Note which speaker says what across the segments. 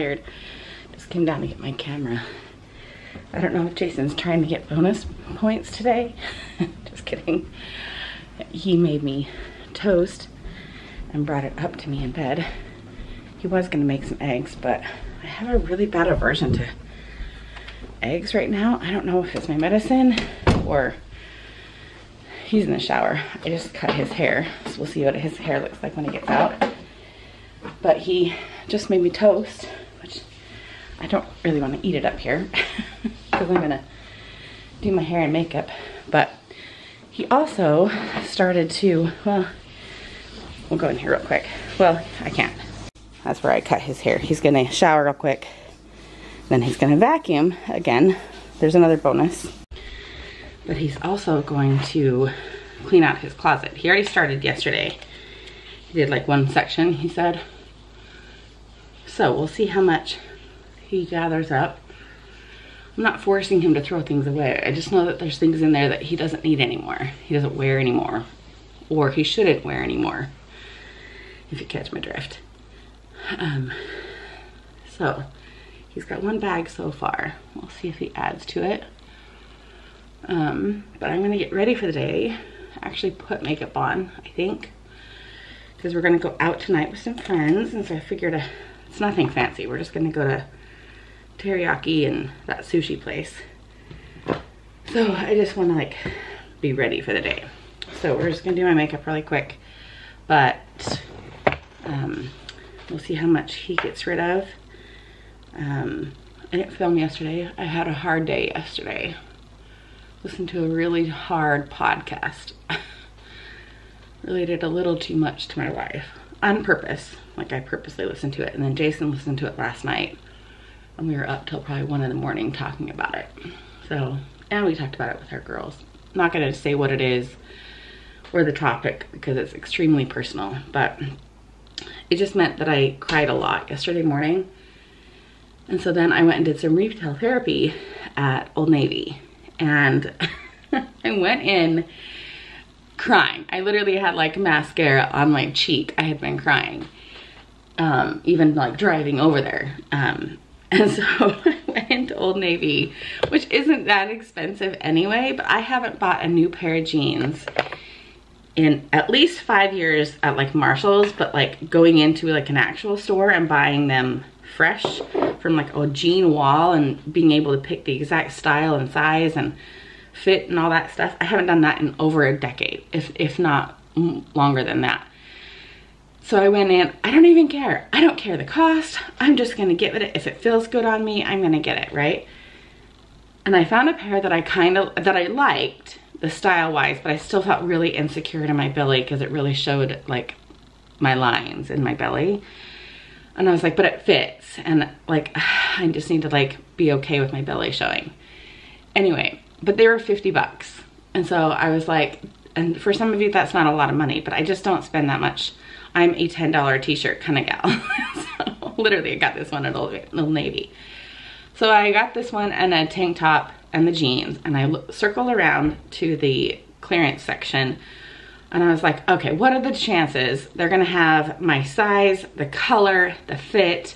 Speaker 1: tired. Just came down to get my camera. I don't know if Jason's trying to get bonus points today. Just kidding. He made me toast and brought it up to me in bed. He was gonna make some eggs, but I have a really bad aversion to eggs right now. I don't know if it's my medicine or he's in the shower. I just cut his hair, so we'll see what his hair looks like when he gets out. But he just made me toast, I don't really want to eat it up here because I'm gonna do my hair and makeup. But he also started to, well, we'll go in here real quick. Well, I can't. That's where I cut his hair. He's gonna shower real quick. Then he's gonna vacuum again. There's another bonus. But he's also going to clean out his closet. He already started yesterday. He did like one section, he said. So we'll see how much he gathers up. I'm not forcing him to throw things away. I just know that there's things in there that he doesn't need anymore. He doesn't wear anymore. Or he shouldn't wear anymore. If you catch my drift. Um, so, he's got one bag so far. We'll see if he adds to it. Um, but I'm gonna get ready for the day. Actually put makeup on, I think. Because we're gonna go out tonight with some friends. And so I figured uh, it's nothing fancy. We're just gonna go to teriyaki and that sushi place. So I just wanna like be ready for the day. So we're just gonna do my makeup really quick. But um, we'll see how much he gets rid of. Um, I didn't film yesterday. I had a hard day yesterday. Listened to a really hard podcast. Related a little too much to my wife on purpose. Like I purposely listened to it. And then Jason listened to it last night. And we were up till probably one in the morning talking about it. So, and we talked about it with our girls. I'm not gonna say what it is or the topic because it's extremely personal, but it just meant that I cried a lot yesterday morning. And so then I went and did some retail therapy at Old Navy. And I went in crying. I literally had like mascara on my cheek. I had been crying. Um, even like driving over there. Um, and so I went into Old Navy, which isn't that expensive anyway, but I haven't bought a new pair of jeans in at least five years at like Marshall's, but like going into like an actual store and buying them fresh from like a jean wall and being able to pick the exact style and size and fit and all that stuff. I haven't done that in over a decade, if, if not longer than that. So I went in, I don't even care. I don't care the cost. I'm just gonna get it. If it feels good on me, I'm gonna get it, right? And I found a pair that I kind of, that I liked, the style wise, but I still felt really insecure in my belly because it really showed like my lines in my belly. And I was like, but it fits. And like, I just need to like be okay with my belly showing. Anyway, but they were 50 bucks. And so I was like, and for some of you, that's not a lot of money, but I just don't spend that much. I'm a $10 t-shirt kind of gal. so literally I got this one at Old, Navy. So I got this one and a tank top and the jeans and I circled around to the clearance section and I was like, okay, what are the chances they're gonna have my size, the color, the fit,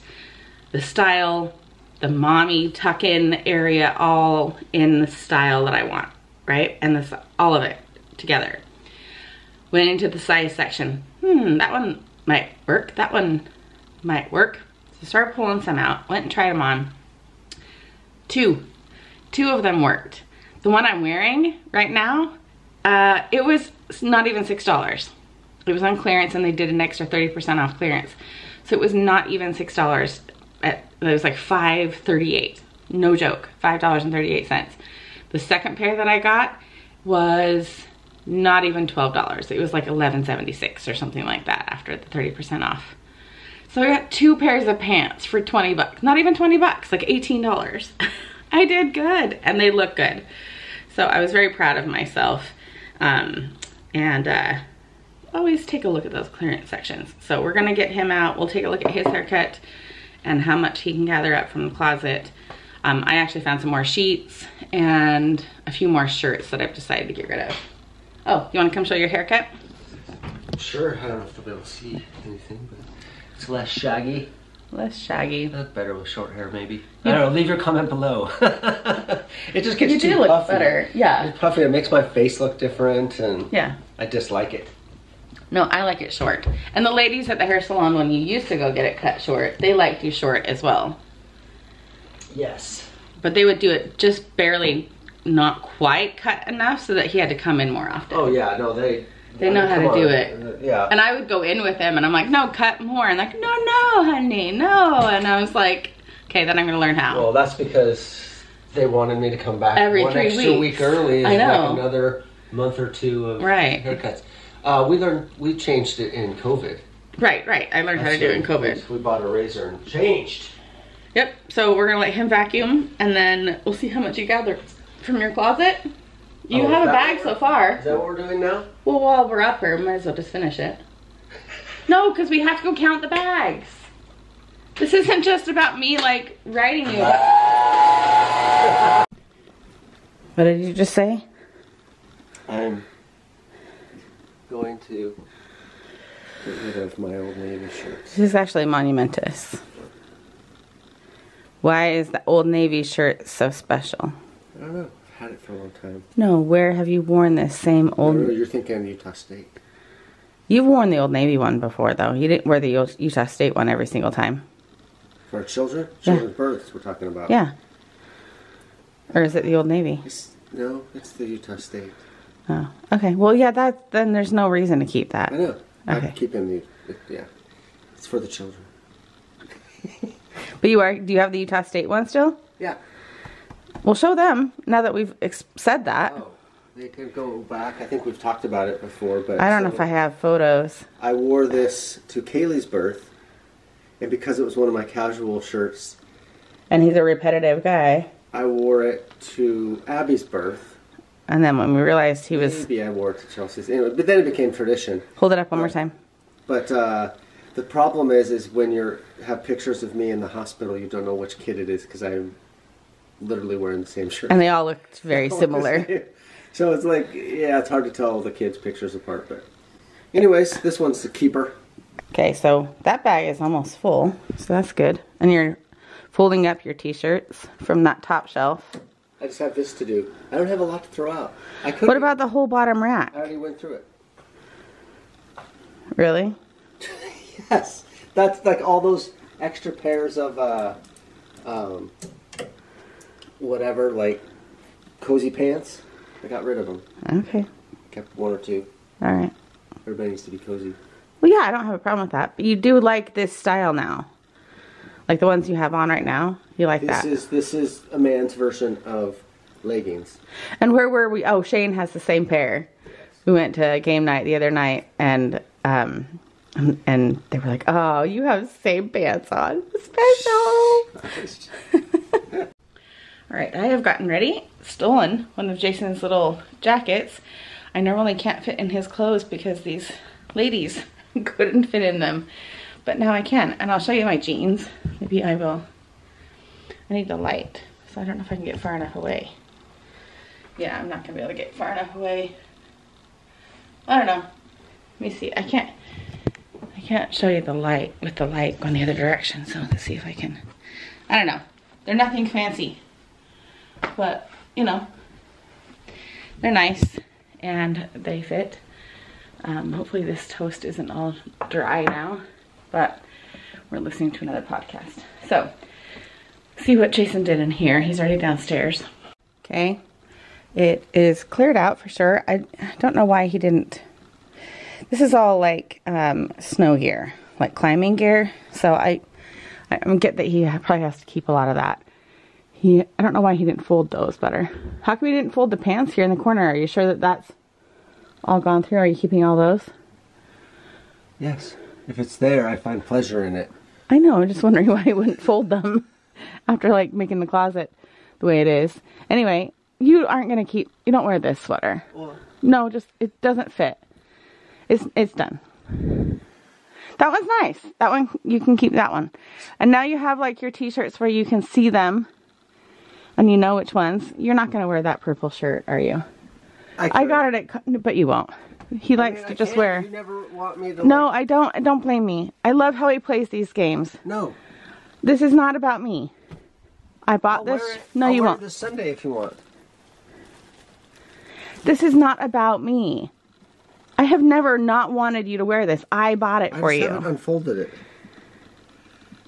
Speaker 1: the style, the mommy tuck-in area all in the style that I want, right? And this, all of it together. Went into the size section. Hmm, that one might work. That one might work. So started pulling some out. Went and tried them on. Two Two of them worked. The one I'm wearing right now, uh, it was not even $6. It was on clearance and they did an extra 30% off clearance. So it was not even $6. At, it was like $5.38. No joke, $5.38. The second pair that I got was not even $12. It was like $11.76 or something like that after the 30% off. So I got two pairs of pants for 20 bucks. Not even 20 bucks, like $18. I did good and they look good. So I was very proud of myself. Um, and uh, always take a look at those clearance sections. So we're gonna get him out. We'll take a look at his haircut and how much he can gather up from the closet. Um, I actually found some more sheets and a few more shirts that I've decided to get rid of. Oh, you wanna come show your haircut?
Speaker 2: Sure, I don't know if they'll be able to see anything, but It's less shaggy.
Speaker 1: Less shaggy.
Speaker 2: Look better with short hair, maybe. I don't know. Leave your comment below. it just gets
Speaker 1: You
Speaker 2: too
Speaker 1: do look
Speaker 2: puffy.
Speaker 1: better. Yeah.
Speaker 2: It's puffy. It makes my face look different, and
Speaker 1: Yeah.
Speaker 2: I dislike it.
Speaker 1: No, I like it short. And the ladies at the hair salon, when you used to go get it cut short, they liked you short as well.
Speaker 2: Yes.
Speaker 1: But they would do it just barely, not quite cut enough so that he had to come in more often.
Speaker 2: Oh yeah. No, they.
Speaker 1: They know how to
Speaker 2: come
Speaker 1: do it.
Speaker 2: Yeah.
Speaker 1: And I would go in with him and I'm like, no, cut more. And like, no, no, honey, no. And I was like, okay, then I'm gonna learn how.
Speaker 2: Well, that's because they wanted me to come back
Speaker 1: Every
Speaker 2: one
Speaker 1: three
Speaker 2: extra
Speaker 1: weeks.
Speaker 2: week early.
Speaker 1: I know.
Speaker 2: Like another month or two of
Speaker 1: Right.
Speaker 2: haircuts. Uh, we learned. We changed it in COVID.
Speaker 1: right, right. I learned how to do it in COVID.
Speaker 2: We bought a razor and changed.
Speaker 1: Yep. So we're gonna let him vacuum and then we'll see how much he gather from your closet. You
Speaker 2: Oh,
Speaker 1: have a bag so far.
Speaker 2: Is that what we're doing now?
Speaker 1: Well, while we're up here, might as well just finish it. No, because we have to go count the bags. This isn't just about me like writing you. What did you just say?
Speaker 2: I'm going to get rid of my old navy shirts.
Speaker 1: This is actually monumentous. Why is the Old Navy shirt so special?
Speaker 2: I don't know. I've had it for a long time.
Speaker 1: No, where have you worn this same old?
Speaker 2: you're thinking Utah State.
Speaker 1: You've worn the Old Navy one before, though. You didn't wear the Utah State one every single time.
Speaker 2: For children?
Speaker 1: Yeah.
Speaker 2: Children's births we're talking about.
Speaker 1: Yeah. Or is it the Old Navy?
Speaker 2: It's, no, it's the Utah State.
Speaker 1: Oh, okay. Well, yeah. That then there's no reason to keep that.
Speaker 2: I know.
Speaker 1: Okay.
Speaker 2: I'm keeping the, it, yeah. It's for the children.
Speaker 1: But you are. Do you have the Utah State one still?
Speaker 2: Yeah.
Speaker 1: We'll show them now that we've ex- said that.
Speaker 2: Oh, they can go back. I think we've talked about it before, but
Speaker 1: I don't know if I have photos.
Speaker 2: I wore this to Kaylee's birth, and because it was one of my casual shirts,
Speaker 1: And he's a repetitive guy.
Speaker 2: I wore it to Abby's birth.
Speaker 1: And then when we realized he was,
Speaker 2: Maybe I wore it to Chelsea's. Anyway, but then it became tradition.
Speaker 1: hold it up one more time.
Speaker 2: But uh, the problem is, is when you have pictures of me in the hospital, you don't know which kid it is because I'm literally wearing the same shirt.
Speaker 1: And they all looked very similar.
Speaker 2: so it's like, yeah, it's hard to tell the kids' pictures apart. But, anyways, this one's the keeper.
Speaker 1: Okay, so that bag is almost full, so that's good. And you're folding up your t-shirts from that top shelf.
Speaker 2: I just have this to do. I don't have a lot to throw out. I could.
Speaker 1: What about the whole bottom rack?
Speaker 2: I already went through it.
Speaker 1: Really?
Speaker 2: Yes, that's like all those extra pairs of uh, um, whatever, like cozy pants. I got rid of them.
Speaker 1: Okay.
Speaker 2: Kept one or two.
Speaker 1: All right.
Speaker 2: Everybody needs to be cozy.
Speaker 1: Well, yeah, I don't have a problem with that. But you do like this style now. Like the ones you have on right now. You like
Speaker 2: This
Speaker 1: that.
Speaker 2: is this is a man's version of leggings.
Speaker 1: And where were we? Oh, Shane has the same pair. We went to game night the other night and um and they were like, "Oh, you have the same pants on. Special." All right, I have gotten ready, stolen one of Jason's little jackets. I normally can't fit in his clothes because these ladies couldn't fit in them, but now I can. And I'll show you my jeans. Maybe I will. I need the light, so I don't know if I can get far enough away. Yeah, I'm not gonna be able to get far enough away. I don't know. Let me see. I can't. I can't show you the light with the light going the other direction. So let's see if I can. I don't know. They're nothing fancy, but you know, they're nice and they fit. Um, hopefully this toast isn't all dry now, but we're listening to another podcast. So see what Jason did in here. He's already downstairs. Okay. It is cleared out for sure. I don't know why he didn't. This is all like um, snow gear, like climbing gear. So I, I get that he probably has to keep a lot of that. He, I don't know why he didn't fold those better. How come he didn't fold the pants here in the corner? Are you sure that that's all gone through? Are you keeping all those?
Speaker 2: Yes, if it's there, I find pleasure in it.
Speaker 1: I know. I'm just wondering why he wouldn't fold them after like making the closet the way it is. Anyway, you aren't gonna keep. You don't wear this sweater.
Speaker 2: Well,
Speaker 1: No, just it doesn't fit. It's it's done. That one's nice. That one you can keep that one. And now you have like your t-shirts where you can see them and you know which ones. You're not going to wear that purple shirt, are you? I got it at but you won't. He
Speaker 2: I
Speaker 1: likes
Speaker 2: mean,
Speaker 1: to
Speaker 2: I
Speaker 1: just
Speaker 2: can't.
Speaker 1: wear.
Speaker 2: You never want me to.
Speaker 1: No,
Speaker 2: like-
Speaker 1: I don't. Don't blame me. I love how he plays these games.
Speaker 2: no.
Speaker 1: This is not about me. I bought
Speaker 2: I'll
Speaker 1: this. No,
Speaker 2: I'll
Speaker 1: you
Speaker 2: wear
Speaker 1: won't.
Speaker 2: It this Sunday if you want.
Speaker 1: This is not about me. I have never not wanted you to wear this. I bought it
Speaker 2: I
Speaker 1: for you.
Speaker 2: haven't unfolded it.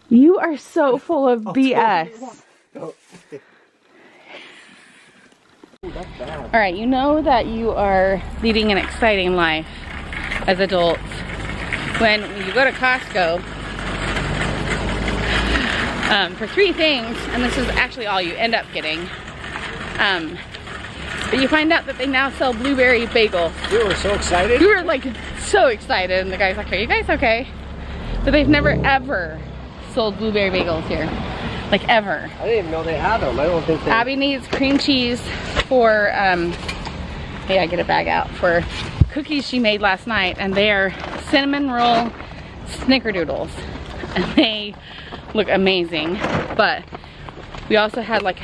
Speaker 1: You are so full of BS.
Speaker 2: Oh. Ooh, that's bad.
Speaker 1: All right, you know that you are leading an exciting life as adults when you go to Costco um, for three things, and this is actually all you end up getting. Um, but you find out that they now sell blueberry bagels.
Speaker 2: We were so excited.
Speaker 1: We were like so excited, and the guy's like, "Are you guys okay?" But they've never ever sold blueberry bagels here, like ever.
Speaker 2: I didn't even know they had them. I don't think they.
Speaker 1: Abby needs cream cheese for, um, hey, I get a bag out for cookies she made last night, and they are cinnamon roll snickerdoodles, and they look amazing. But we also had like,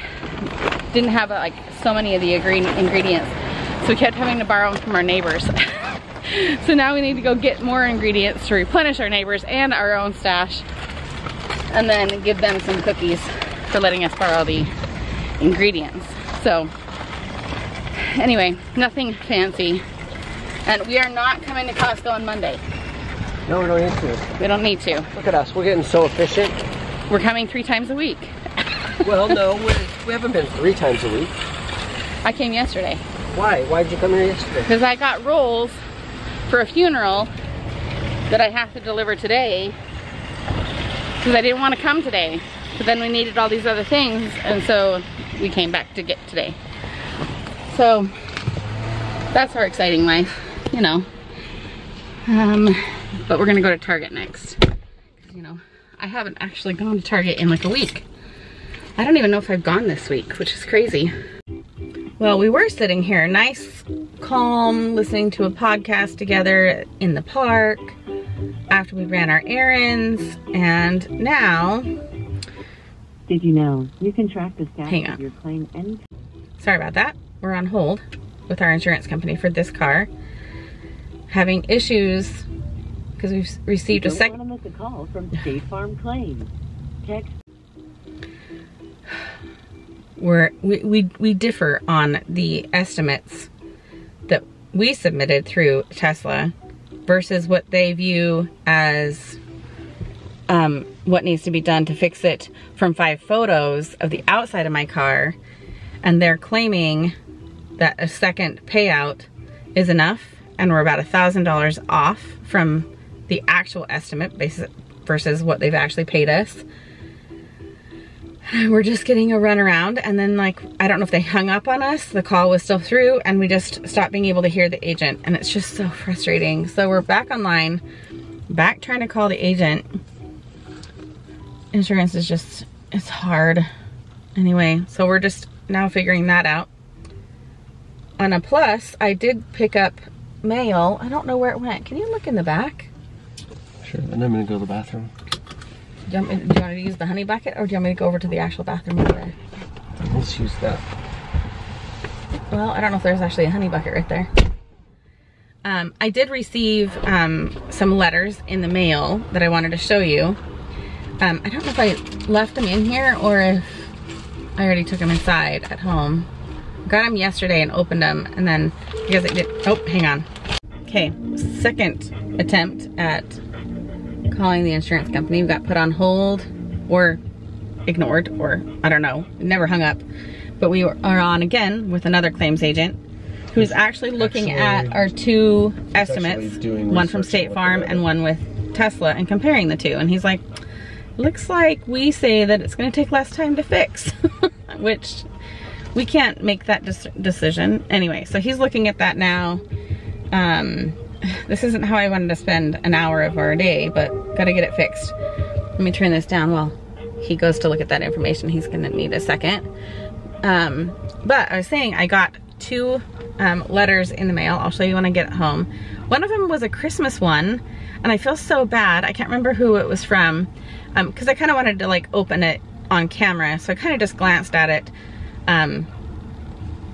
Speaker 1: didn't have uh, like so many of the ingredients, so we kept having to borrow them from our neighbors. so now we need to go get more ingredients to replenish our neighbors and our own stash, and then give them some cookies for letting us borrow the ingredients. So anyway, nothing fancy. And we are not coming to Costco on Monday.
Speaker 2: No, we don't need to.
Speaker 1: We don't need to.
Speaker 2: Look at us. We're getting so efficient.
Speaker 1: We're coming three times a week.
Speaker 2: Well, no, we, we haven't been three times a week.
Speaker 1: I came yesterday
Speaker 2: Why? Why did you come here yesterday?
Speaker 1: because I got rolls for a funeral that I have to deliver today because I didn't want to come today. But then we needed all these other things and so we came back to get today. So that's our exciting life, you know. Um, but we're gonna go to Target next. You know, I haven't actually gone to Target in like a week. I don't even know if I've gone this week, which is crazy. Well, we were sitting here, nice, calm, listening to a podcast together in the park after we ran our errands, and now,
Speaker 3: Did you know you can track the status
Speaker 1: Hang on.
Speaker 3: of your claim
Speaker 1: sorry about that, we're on hold with our insurance company for this car, having issues because we've received a
Speaker 3: Don't
Speaker 1: sec.
Speaker 3: want to miss a call from State Farm Claims. Text
Speaker 1: we're we, we we differ on the estimates that we submitted through Tesla versus what they view as um, what needs to be done to fix it from five photos of the outside of my car. And they're claiming that a second payout is enough and we're about a thousand dollars off from the actual estimate basis versus what they've actually paid us we're just getting a run around and then like I don't know if they hung up on us. The call was still through and we just stopped being able to hear the agent and it's just so frustrating. So we're back online back trying to call the agent. Insurance is just it's hard. Anyway so we're just now figuring that out. On a plus I did pick up mail. I don't know where it went. Can you look in the back?
Speaker 2: Sure. And I'm gonna go to the bathroom.
Speaker 1: Do you, want me, do you want me to use the honey bucket or do you want me to go over to the actual bathroom over there
Speaker 2: Let's use that.
Speaker 1: Well, I don't know if there's actually a honey bucket right there. Um, I did receive um, some letters in the mail that I wanted to show you. Um, I don't know if I left them in here or if I already took them inside at home. Got them yesterday and opened them and then because I did, oh, hang on. Okay, second attempt at calling the insurance company. We got put on hold or ignored or I don't know, never hung up. But we are on again with another claims agent who's actually looking
Speaker 2: Actually-
Speaker 1: at our two estimates, one from State Farm and one with Tesla and comparing the two. And he's like, looks like we say that it's gonna take less time to fix, which we can't make that dec- decision. Anyway, so he's looking at that now. Um, this isn't how I wanted to spend an hour of our day, but gotta get it fixed. Let me turn this down while he goes to look at that information. He's gonna need a second. Um, but I was saying I got two um, letters in the mail. I'll show you when I get home. One of them was a Christmas one, and I feel so bad. I can't remember who it was from, Um, because I kind of wanted to like open it on camera, so I kind of just glanced at it. Um,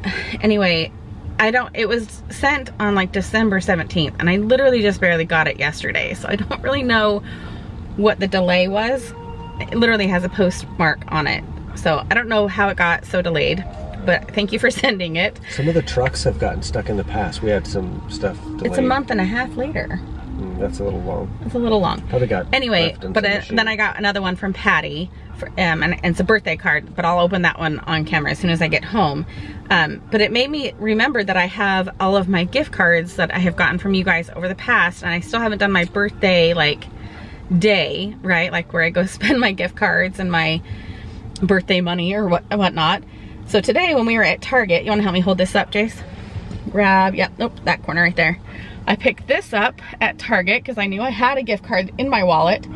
Speaker 1: anyway, I don't, it was sent on like December 17th and I literally just barely got it yesterday. So I don't really know what the delay was. It literally has a postmark on it. So I don't know how it got so delayed, but thank you for sending it.
Speaker 4: Some of the trucks have gotten stuck in the past. We had some stuff delayed.
Speaker 1: It's a month and a half later.
Speaker 4: Mm, that's a little long.
Speaker 1: It's a little long.
Speaker 4: Probably got
Speaker 1: Anyway, but
Speaker 4: the
Speaker 1: then I got another one from Patty, for, um, and, it's a birthday card, but I'll open that one on camera as soon as I get home. Um, but it made me remember that I have all of my gift cards that I have gotten from you guys over the past, and I still haven't done my birthday, like, day, right? Like where I go spend my gift cards and my birthday money or what whatnot. So today when we were at Target, you wanna help me hold this up, Jace? Grab, yep, nope, that corner right there. I picked this up at Target because I knew I had a gift card in my wallet.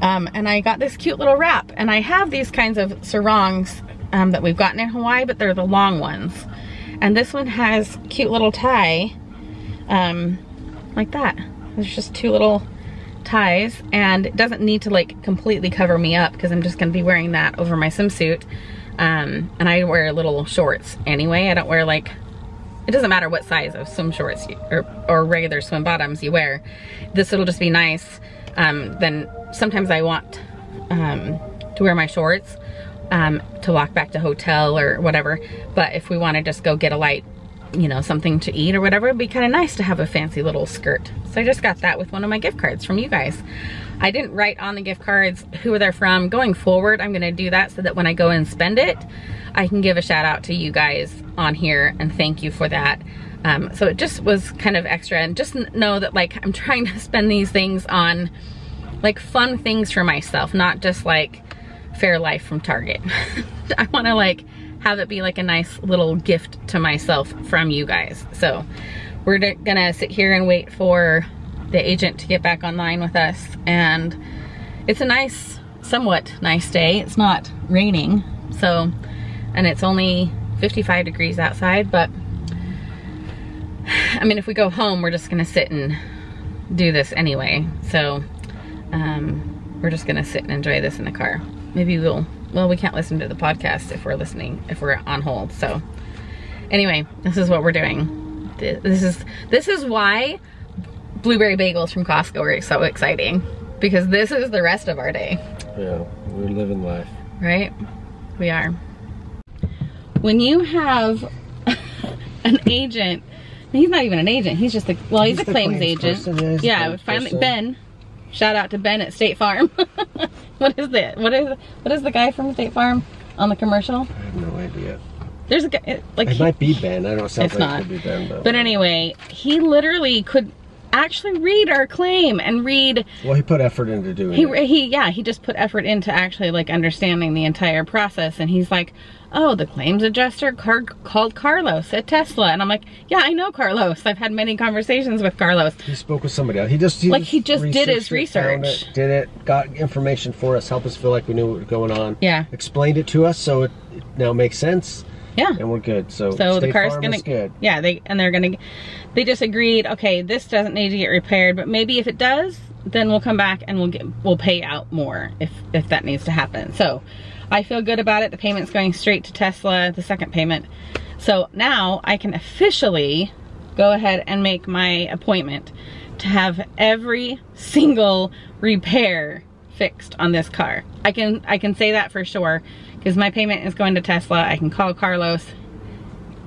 Speaker 1: Um, and I got this cute little wrap. And I have these kinds of sarongs um, that we've gotten in Hawaii, but they're the long ones. And this one has cute little tie, um, like that. There's just two little ties and it doesn't need to like completely cover me up because I'm just gonna be wearing that over my swimsuit. Um, and I wear little shorts anyway. I don't wear like, it doesn't matter what size of swim shorts you, or, or regular swim bottoms you wear. This will just be nice. Um, then sometimes I want um, to wear my shorts um, to walk back to hotel or whatever. But if we want to just go get a light, you know, something to eat or whatever, it'd be kind of nice to have a fancy little skirt. So I just got that with one of my gift cards from you guys. I didn't write on the gift cards who they're from. Going forward, I'm gonna do that so that when I go and spend it, I can give a shout out to you guys on here and thank you for that. Um, so it just was kind of extra and just know that like I'm trying to spend these things on like fun things for myself, not just like Fairlife from Target. I wanna like have it be like a nice little gift to myself from you guys. So we're gonna sit here and wait for the agent to get back online with us. And it's a nice, somewhat nice day. It's not raining. So, and it's only 55 degrees outside, but I mean, if we go home, we're just gonna sit and do this anyway. So, um, we're just gonna sit and enjoy this in the car. Maybe we'll, well, we can't listen to the podcast if we're listening, if we're on hold. So anyway, this is what we're doing. This is, this is why blueberry bagels from Costco are so exciting because this is the rest of our day,
Speaker 4: Yeah, we're living life.
Speaker 1: right? We are. When you have an agent, he's not even an agent, he's just a, well, he's,
Speaker 4: He's
Speaker 1: a claims,
Speaker 4: claims
Speaker 1: agent.
Speaker 4: yeah,
Speaker 1: finally. Ben. Shout out to Ben at State Farm. what is that? What is what is the guy from State Farm on the commercial?
Speaker 4: I have no idea.
Speaker 1: There's a guy like
Speaker 4: It
Speaker 1: he-
Speaker 4: might be Ben. I don't know. It sounds
Speaker 1: It's
Speaker 4: like
Speaker 1: not.
Speaker 4: it could be Ben, though.
Speaker 1: But anyway, he literally could actually read our claim and read
Speaker 4: Well, he put effort into doing
Speaker 1: he
Speaker 4: it.
Speaker 1: he yeah, he just put effort into actually like understanding the entire process and he's like, "Oh, the claims adjuster car- called Carlos at Tesla." And I'm like, "Yeah, I know Carlos. I've had many conversations with Carlos."
Speaker 4: He spoke with somebody else. He just he
Speaker 1: Like, he just did his
Speaker 4: researched it, found
Speaker 1: research.
Speaker 4: it, did it, got information for us, helped us feel like we knew what was going on.
Speaker 1: Yeah.
Speaker 4: Explained it to us, so it, it now makes sense,
Speaker 1: Yeah.
Speaker 4: and we're good. So,
Speaker 1: So the
Speaker 4: State
Speaker 1: car's
Speaker 4: Farm
Speaker 1: gonna
Speaker 4: good.
Speaker 1: Yeah, they and they're gonna they just agreed, okay, this doesn't need to get repaired, but maybe if it does, then we'll come back and we'll get we'll pay out more if if that needs to happen. So I feel good about it. The payment's going straight to Tesla, the second payment. So now I can officially go ahead and make my appointment to have every single repair fixed on this car. I can I can say that for sure because my payment is going to Tesla. I can call Carlos.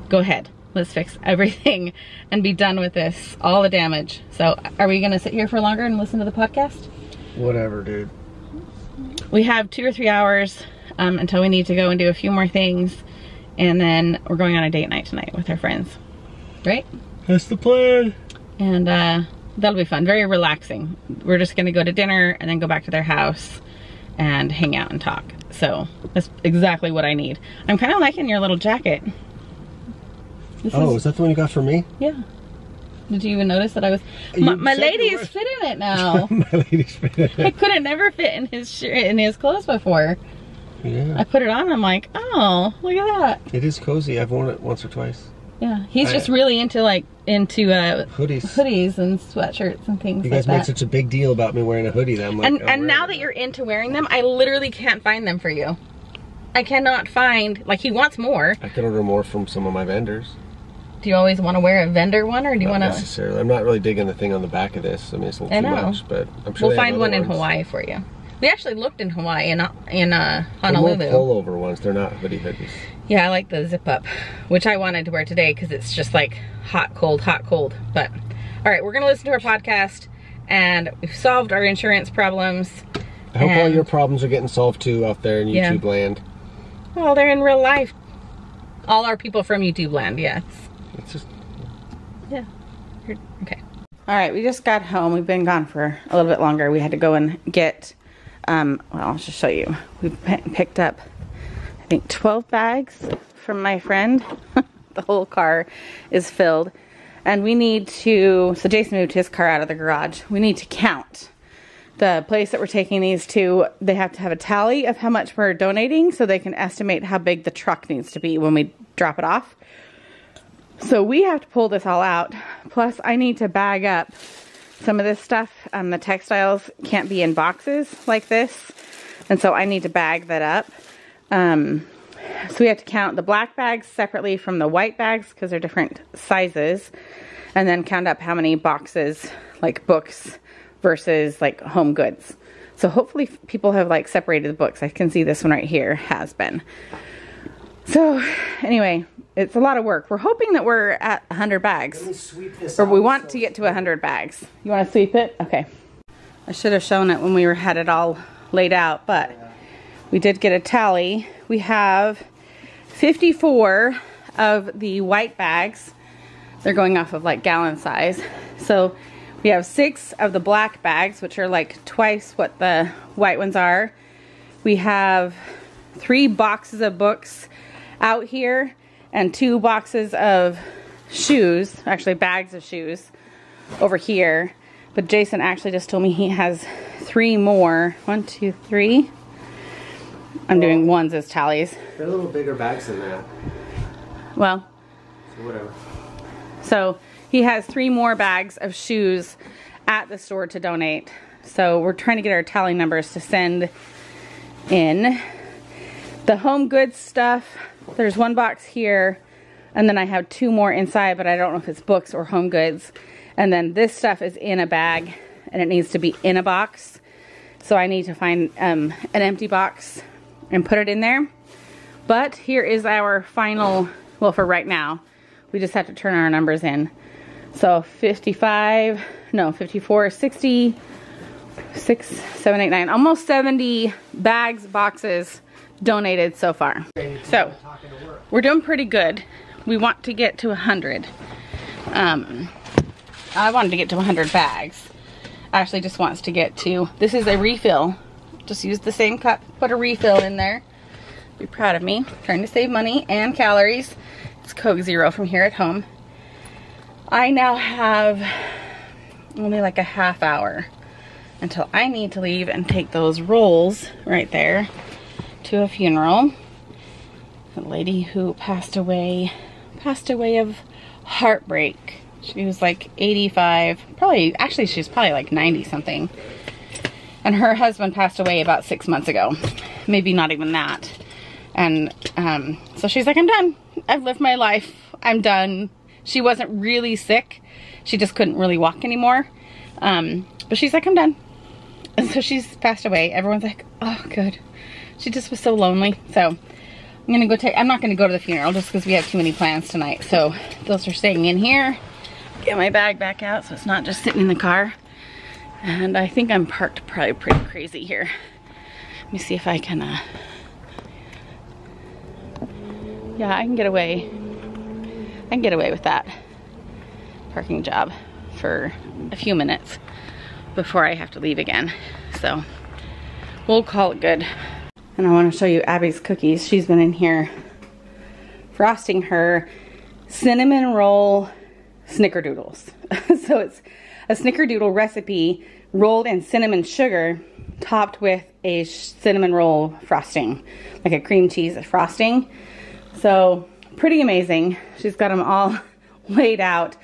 Speaker 1: Go ahead. Let's fix everything and be done with this, all the damage. So are we gonna sit here for longer and listen to the podcast?
Speaker 4: Whatever, dude.
Speaker 1: We have two or three hours um, until we need to go and do a few more things. And then we're going on a date night tonight with our friends, right?
Speaker 4: That's the plan.
Speaker 1: and uh, that'll be fun. Very relaxing. We're just gonna go to dinner and then go back to their house and hang out and talk. So that's exactly what I need. I'm kind of liking your little jacket. This
Speaker 4: Oh,
Speaker 1: is,
Speaker 4: is that the one you got for me?
Speaker 1: yeah. Did you even notice that I was? My, my lady is fitting it now.
Speaker 4: My lady's favorite.
Speaker 1: I couldn't never fit in his shirt, in his clothes before.
Speaker 4: Yeah.
Speaker 1: I put it on. and I'm like, oh, look at that.
Speaker 4: it is cozy. I've worn it once or twice.
Speaker 1: Yeah, he's
Speaker 4: I-
Speaker 1: just really into like into uh,
Speaker 4: Hoodies.
Speaker 1: hoodies and sweatshirts and things
Speaker 4: You guys
Speaker 1: that.
Speaker 4: make such a big deal about me wearing a hoodie that I'm like.
Speaker 1: and and now that you're into wearing them, I literally can't find them for you. I cannot find like he wants more.
Speaker 4: I could order more from some of my vendors.
Speaker 1: Do you always want to wear a vendor one or do you want to?
Speaker 4: necessarily. I'm not really digging the thing on the back of this. I mean, it's a little
Speaker 1: I
Speaker 4: too
Speaker 1: know.
Speaker 4: much, but I'm sure
Speaker 1: We'll find one
Speaker 4: other
Speaker 1: in. Hawaii for you. We actually looked in Hawaii in, in uh,
Speaker 4: They're more
Speaker 1: Honolulu.
Speaker 4: pullover ones. They're not hoodie hoodies.
Speaker 1: Yeah, I like the zip up, which I wanted to wear today because it's just like hot, cold, hot, cold. But all right, we're gonna listen to our podcast, and we've solved our insurance problems.
Speaker 4: I hope all your problems are getting solved too out there in
Speaker 1: Yeah.
Speaker 4: YouTube land.
Speaker 1: Well, they're in real life. All our people from YouTube land, yes.
Speaker 4: It's just
Speaker 1: Yeah. Okay. All right, we just got home. We've been gone for a little bit longer. We had to go and get, um, well, I'll just show you. We p- picked up, I think, 12 bags from my friend. the whole car is filled. And we need to, so Jason moved his car out of the garage. We need to count. The place that we're taking these to, they have to have a tally of how much we're donating so they can estimate how big the truck needs to be when we drop it off. So we have to pull this all out. Plus, I need to bag up some of this stuff. Um, the textiles can't be in boxes like this. And so I need to bag that up. Um, so we have to count the black bags separately from the white bags because they're different sizes. And then count up how many boxes, like books versus like home goods. So hopefully people have like separated the books. I can see this one right here has been. So anyway, it's a lot of work. We're hoping that we're at 100 bags. Or we want to get to 100 bags. You want to sweep it? Okay. I should have shown it when we were had it all laid out, but we did get a tally. We have 54 of the white bags. They're going off of like gallon size. So we have six of the black bags, which are like twice what the white ones are. We have three boxes of books out here and two boxes of shoes, actually bags of shoes over here. But Jason actually just told me he has three more. One, two, three. I'm doing ones as tallies.
Speaker 2: They're a little bigger bags than that.
Speaker 1: Well,
Speaker 2: So whatever.
Speaker 1: So he has three more bags of shoes at the store to donate. So we're trying to get our tally numbers to send in. The home goods stuff, there's one box here, and then I have two more inside, but I don't know if it's books or home goods. And then this stuff is in a bag, and it needs to be in a box. So I need to find um, an empty box and put it in there. But here is our final, well, for right now, we just have to turn our numbers in. So 55, no, 54, 60, 6, 7, 8, 9, almost 70 bags, boxes donated so far. So we're doing pretty good. We want to get to 100. Um, I wanted to get to 100 bags. Ashley just wants to get to, this is a refill. Just use the same cup, put a refill in there. Be proud of me. Trying to save money and calories. It's Coke Zero from here at home. I now have only like a half hour until I need to leave and take those rolls right there to a funeral. A lady who passed away, passed away of heartbreak. She was like 85, probably, actually she's probably like 90 something. And her husband passed away about six months ago. Maybe not even that. And um, so she's like, I'm done. I've lived my life. I'm done. She wasn't really sick. She just couldn't really walk anymore. Um, but she's like, I'm done. And so she's passed away. Everyone's like, oh, good. She just was so lonely. So I'm going to go take, I'm not going to go to the funeral just because we have too many plans tonight. So those are staying in here. Get my bag back out so it's not just sitting in the car. And I think I'm parked probably pretty crazy here. Let me see if I can, uh, yeah, I can get away. I can get away with that parking job for a few minutes before I have to leave again. So we'll call it good. And I want to show you Abby's cookies. She's been in here frosting her cinnamon roll snickerdoodles. so it's a snickerdoodle recipe rolled in cinnamon sugar topped with a cinnamon roll frosting, like a cream cheese frosting. So pretty amazing. She's got them all laid out.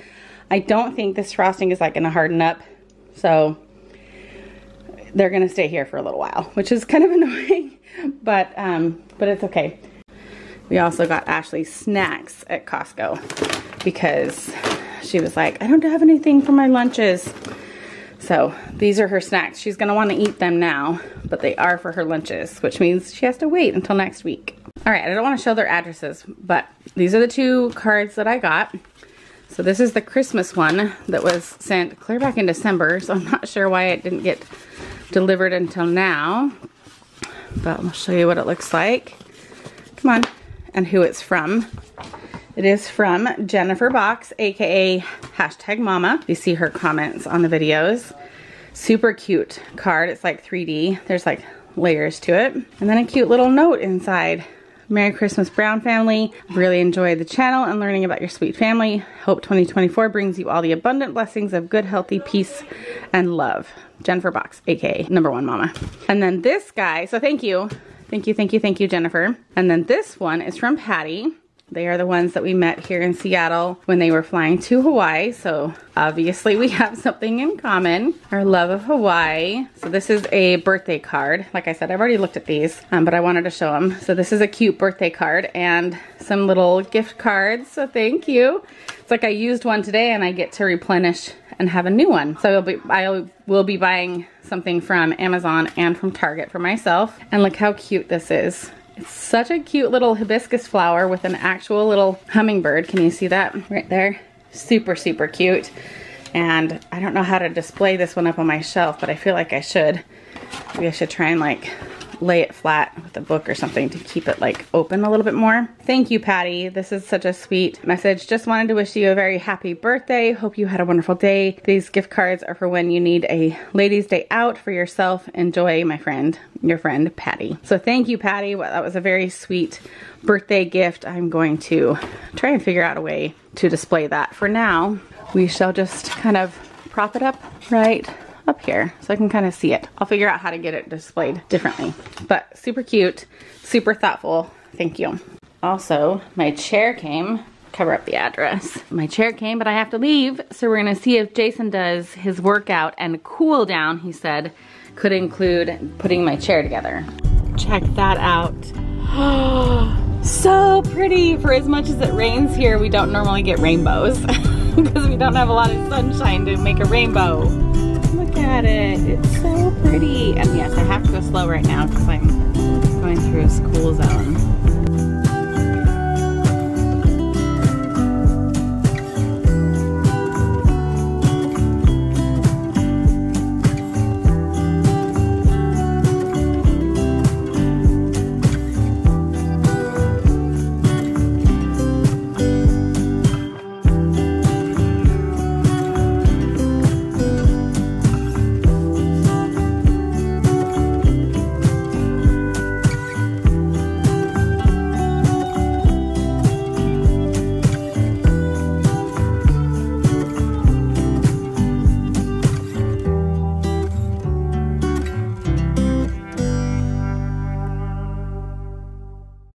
Speaker 1: I don't think this frosting is like gonna harden up. So they're gonna stay here for a little while, which is kind of annoying, but um, but it's okay. We also got Ashley snacks at Costco. because she was like, I don't have anything for my lunches. So these are her snacks. She's gonna wanna eat them now, but they are for her lunches, which means she has to wait until next week. All right, I don't wanna show their addresses, but these are the two cards that I got. So this is the Christmas one that was sent clear back in December, so I'm not sure why it didn't get delivered until now. But I'll show you what it looks like. Come on. And who it's from. It is from Jennifer Box, aka hashtag mama. You see her comments on the videos. Super cute card. It's like 3D. There's like layers to it. And then a cute little note inside. Merry Christmas Brown family. Really enjoyed the channel and learning about your sweet family. Hope 2024 brings you all the abundant blessings of good, healthy peace and love. Jennifer Box, aka number one mama. And then this guy, so thank you. Thank you, thank you, thank you, Jennifer. And then this one is from Patty. They are the ones that we met here in Seattle when they were flying to Hawaii. So obviously we have something in common, our love of Hawaii. So this is a birthday card. Like I said, I've already looked at these, um, but I wanted to show them. So this is a cute birthday card and some little gift cards. So thank you. It's like I used one today and I get to replenish and have a new one. So I'll be, I will be buying something from Amazon and from Target for myself. And look how cute this is. It's such a cute little hibiscus flower with an actual little hummingbird. Can you see that right there? Super, super cute. And I don't know how to display this one up on my shelf, but I feel like I should. Maybe I should try and like lay it flat with a book or something to keep it like open a little bit more. Thank you, Patty. This is such a sweet message. Just wanted to wish you a very happy birthday. Hope you had a wonderful day. These gift cards are for when you need a ladies day out for yourself. Enjoy, my friend, your friend, Patty. So thank you, Patty. Well, that was a very sweet birthday gift. I'm going to try and figure out a way to display that. For now, we shall just kind of prop it up right up here so I can kind of see it. I'll figure out how to get it displayed differently. But super cute, super thoughtful. Thank you. Also, my chair came. Cover up the address. My chair came, but I have to leave. So we're gonna see if Jason does his workout and cool down, he said, could include putting my chair together. Check that out. so pretty. For as much as it rains here, we don't normally get rainbows because we don't have a lot of sunshine to make a rainbow at it. It's so pretty. And yes, I have to go slow right now because I'm going through a school zone.